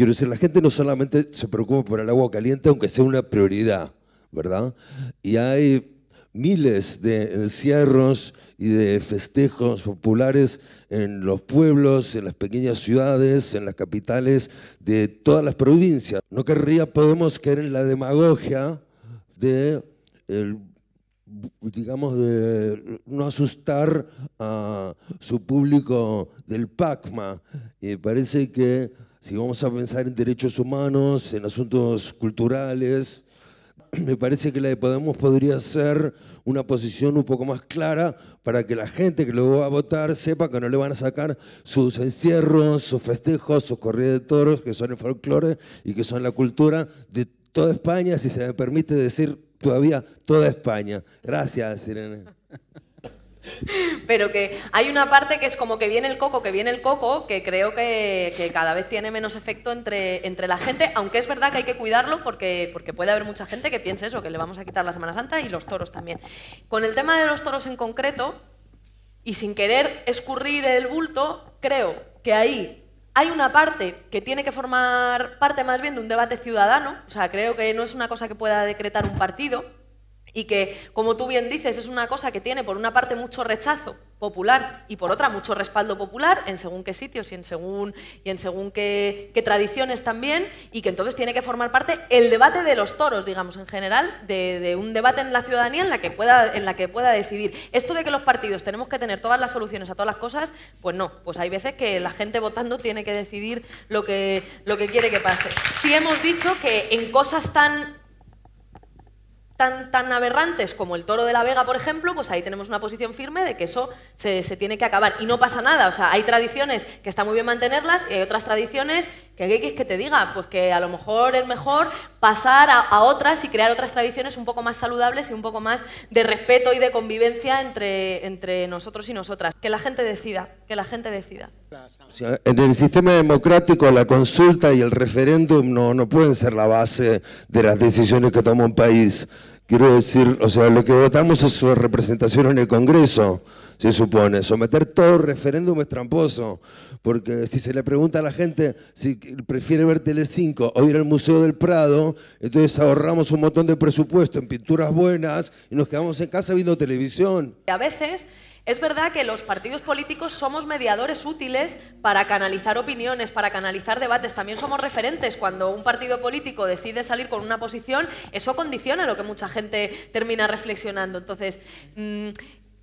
Quiero decir, la gente no solamente se preocupa por el agua caliente, aunque sea una prioridad, ¿verdad? Y hay miles de encierros y de festejos populares en los pueblos, en las pequeñas ciudades, en las capitales de todas las provincias. No querría, podemos caer en la demagogia de digamos, de no asustar a su público del PACMA. Y parece que si vamos a pensar en derechos humanos, en asuntos culturales, me parece que la de Podemos podría ser una posición un poco más clara para que la gente que lo va a votar sepa que no le van a sacar sus encierros, sus festejos, sus corridas de toros, que son el folclore y que son la cultura de toda España, si se me permite decir todavía toda España. Gracias, Irene. Pero que hay una parte que es como que viene el coco, que viene el coco, que creo que, cada vez tiene menos efecto entre, entre, la gente, aunque es verdad que hay que cuidarlo porque, porque puede haber mucha gente que piense eso, que le vamos a quitar la Semana Santa y los toros también. Con el tema de los toros en concreto, y sin querer escurrir el bulto, creo que ahí hay una parte que tiene que formar parte más bien de un debate ciudadano, o sea, creo que no es una cosa que pueda decretar un partido, y que, como tú bien dices, es una cosa que tiene por una parte mucho rechazo popular y por otra mucho respaldo popular en según qué sitios y en según, y en según qué, tradiciones también, y que entonces tiene que formar parte el debate de los toros, digamos, en general, de, un debate en la ciudadanía en la, que pueda, en la que pueda decidir. Esto de que los partidos tenemos que tener todas las soluciones a todas las cosas, pues no, pues hay veces que la gente votando tiene que decidir lo que, lo que quiere que pase. Sí hemos dicho que en cosas tan tan, tan aberrantes como el toro de la Vega, por ejemplo, pues ahí tenemos una posición firme de que eso se, tiene que acabar. Y no pasa nada, o sea, hay tradiciones que está muy bien mantenerlas y hay otras tradiciones que, ¿qué quieres que te diga? Pues que a lo mejor es mejor pasar a, otras y crear otras tradiciones un poco más saludables y un poco más de respeto y de convivencia entre, entre nosotros y nosotras. Que la gente decida, que la gente decida. en el sistema democrático la consulta y el referéndum no, no pueden ser la base de las decisiones que toma un país. Quiero decir, o sea, lo que votamos es su representación en el Congreso, se supone. Someter todo referéndum es tramposo, porque si se le pregunta a la gente si prefiere ver Telecinco o ir al Museo del Prado, entonces ahorramos un montón de presupuesto en pinturas buenas y nos quedamos en casa viendo televisión. A veces es verdad que los partidos políticos somos mediadores útiles para canalizar opiniones, para canalizar debates. También somos referentes. Cuando un partido político decide salir con una posición, eso condiciona lo que mucha gente termina reflexionando. Entonces, mm,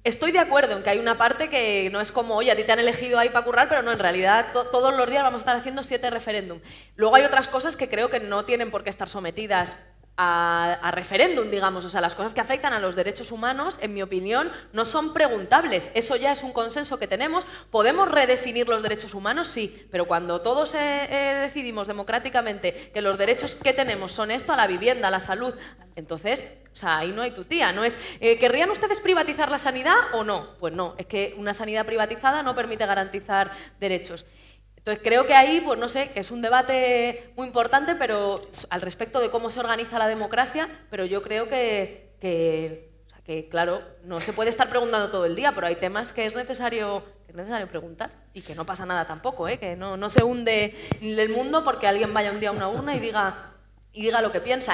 Estoy de acuerdo en que hay una parte que no es como, oye, a ti te han elegido ahí para currar, pero no, en realidad todos los días vamos a estar haciendo siete referéndum. Luego hay otras cosas que creo que no tienen por qué estar sometidas a, referéndum, digamos. O sea, las cosas que afectan a los derechos humanos, en mi opinión, no son preguntables. Eso ya es un consenso que tenemos. ¿Podemos redefinir los derechos humanos? Sí, pero cuando todos eh, eh, decidimos democráticamente que los derechos que tenemos son esto, a la vivienda, a la salud, entonces, o sea, ahí no hay tu tía. No es, eh, ¿querrían ustedes privatizar la sanidad o no? Pues no, es que una sanidad privatizada no permite garantizar derechos. Entonces creo que ahí, pues no sé, que es un debate muy importante, pero al respecto de cómo se organiza la democracia, pero yo creo que, que, claro, no se puede estar preguntando todo el día, pero hay temas que es necesario, es necesario preguntar y que no pasa nada tampoco, ¿eh? que no, no se hunde el mundo porque alguien vaya un día a una urna y diga, y diga lo que piensa.